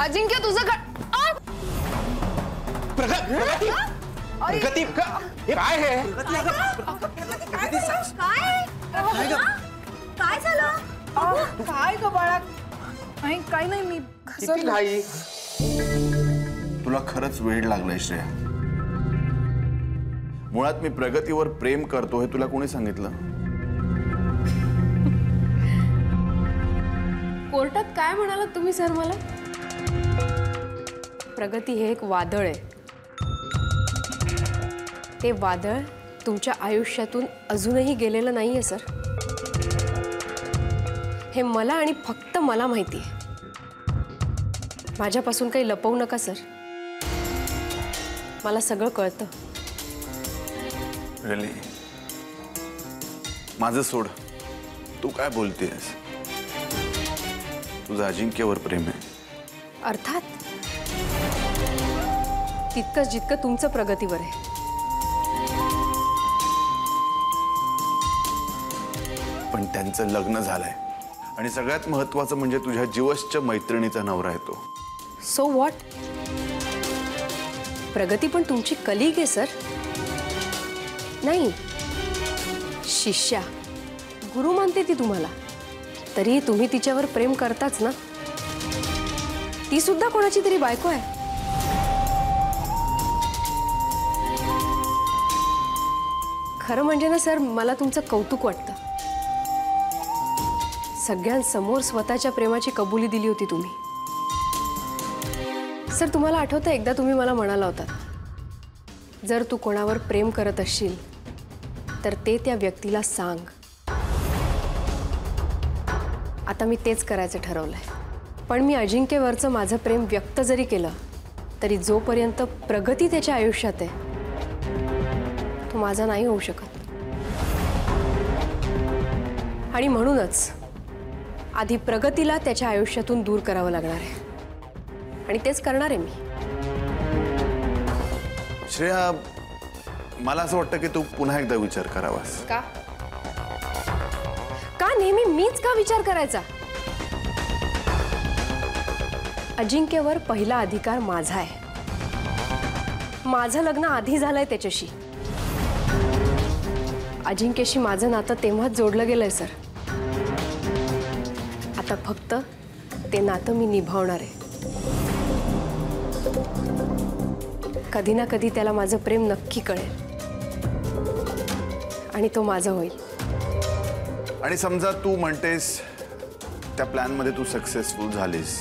अजिंक्य तुझं का आ! प्रगत प्रगती! प्रगती का- हे काय हे? काय? झालं? काय ग बाळा? नाही काय नाही मी किती घाई? तुला खरंच वेळ लागलाय श्रेया. मुळात मी प्रगतीवर प्रेम करतो हे तुला कोणी सांगितलं? कोर्टात काय म्हणालात तुम्ही सर मला? प्रगती हे एक वादळ आहे. ते वादळ तुमच्या आयुष्यातून अजूनही गेलेलं नाहीये सर. हे मला आणि फक्त मला माहिती आहे माझ्यापासून काही लपवू नका सर. मला सगळं कळतं. माझं सोड. तू काय बोलतेस? तुझं अजिंक्यवर प्रेम आहे. अर्थात? तितकंच जितकं तुमचं प्रगतीवर आहे. पण त्यांचं लग्न झालंय. आणि सगळ्यात महत्वाचं म्हणजे तुझ्या जीवश्च मैत्रिणीचा नवरा आहे तो. सो वॉट प्रगती पण तुमची कलिग आहे सर. नाही. शिष्या. गुरु मानते ती तुम्हाला. तरी तुम्ही तिच्यावर प्रेम करताच ना. ती सुद्धा कोणाची तरी बायको आहे. खरं म्हणजे ना सर मला तुमचं कौतुक वाटतं. सगळ्यांसमोर स्वतःच्या प्रेमाची कबुली दिली होती तुम्ही. सर तुम्हाला आठवतं एकदा तुम्ही मला म्हणाला होता जर तू कोणावर प्रेम करत असशील तर ते त्या व्यक्तीला सांग. आता मी तेच करायचं ठरवलंय. पण मी अजिंक्यवरचं माझं प्रेम व्यक्त जरी केलं तरी जोपर्यंत प्रगती त्याच्या आयुष्यात आहे तो माझा नाही होऊ शकत. आणि म्हणूनच आधी प्रगतीला त्याच्या आयुष्यातून दूर करावं लागणार आहे. आणि तेच करणार आहे मी. श्रेया मला असं वाटतं की तू पुन्हा एकदा विचार करावास. का? नेहमी मीच का विचार करायचा? अजिंक्यवर पहिला अधिकार माझा आहे. माझं लग्न आधी झालंय त्याच्याशी. अजिंक्यशी माझं नातं तेव्हाच जोडलं गेलंय सर. आता फक्त ते नातं मी निभावणार आहे. कधी ना कधी त्याला माझं प्रेम नक्की कळेल. आणि तो माझा होईल. आणि समजा तू म्हणतेस त्या प्लॅनमध्ये तू सक्सेसफुल झालीस.